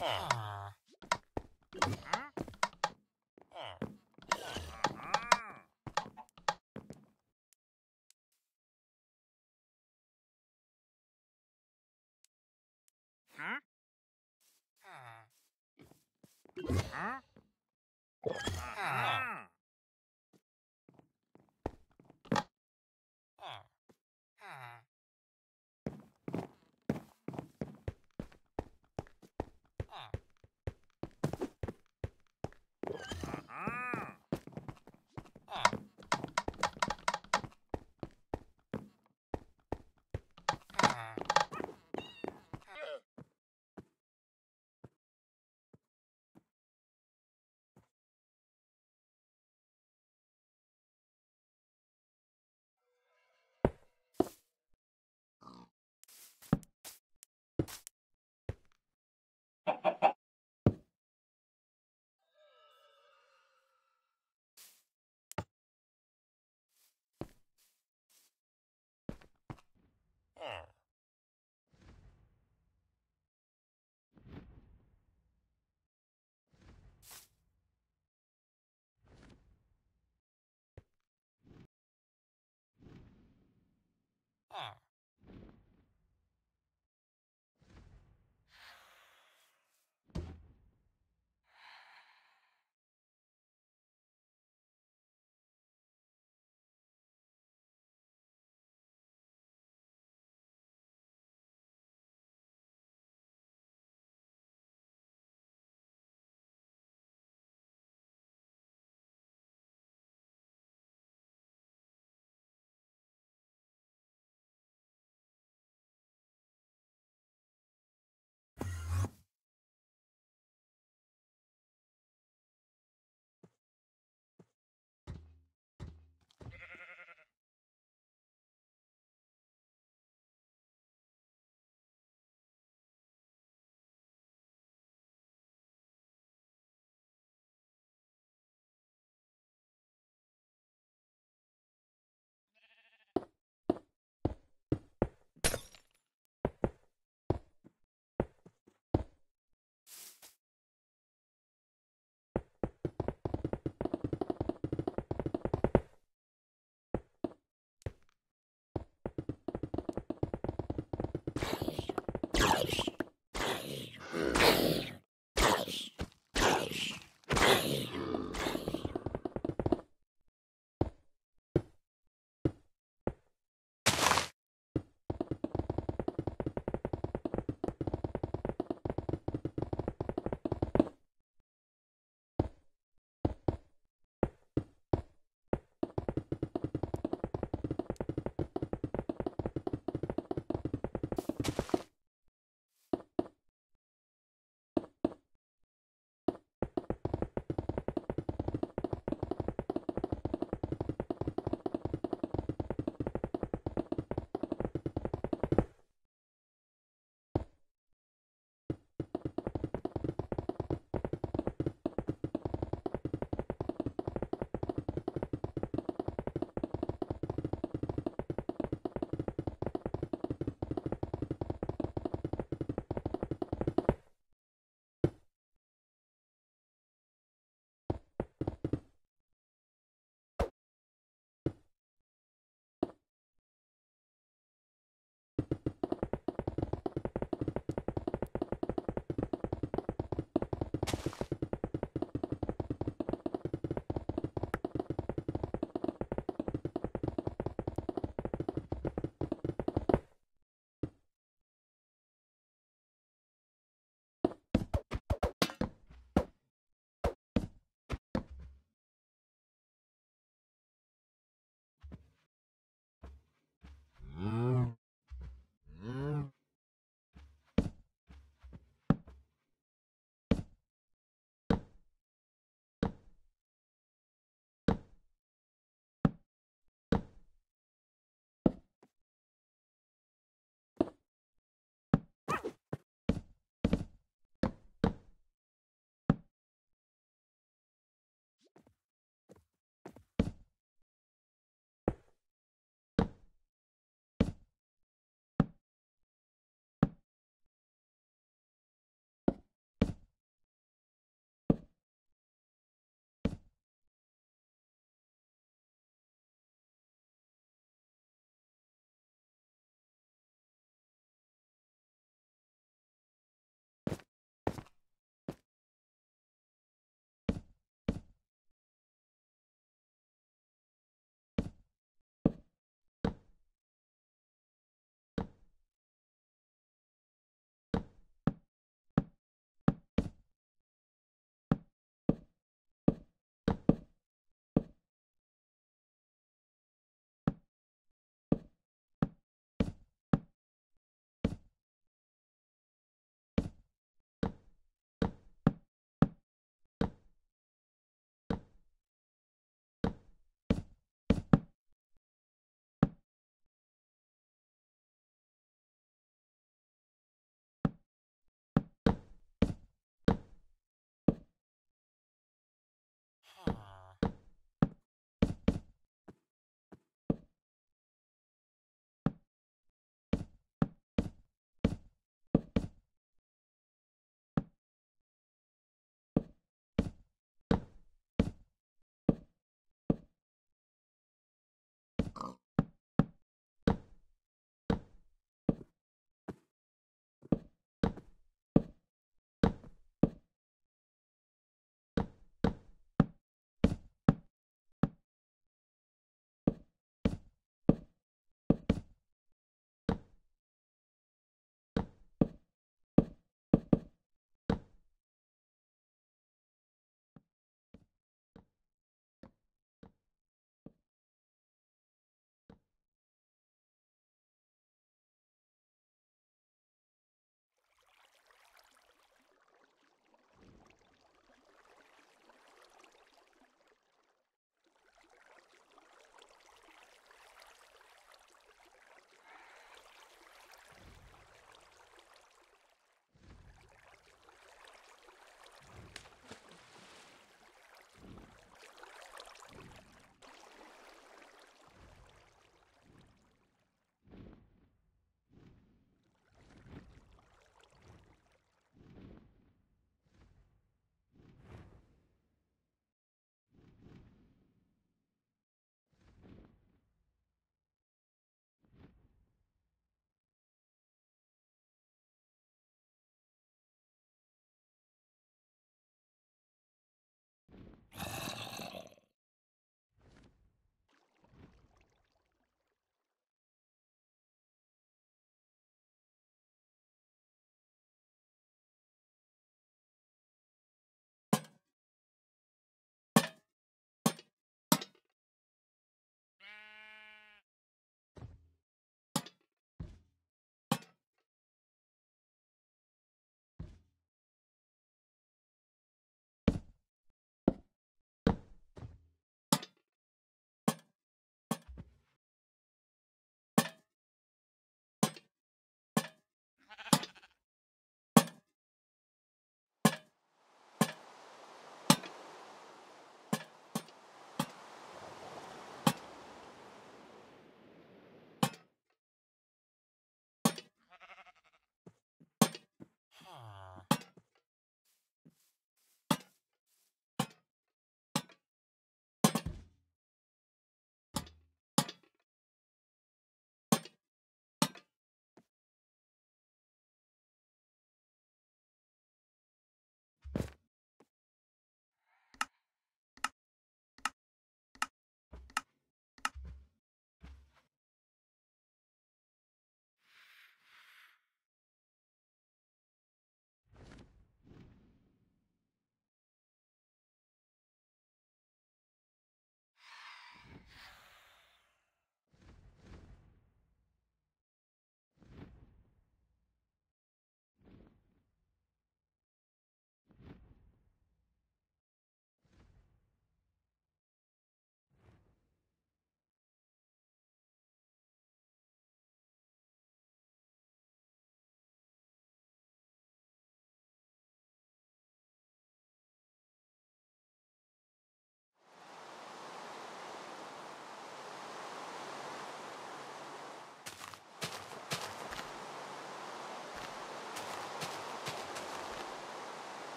you you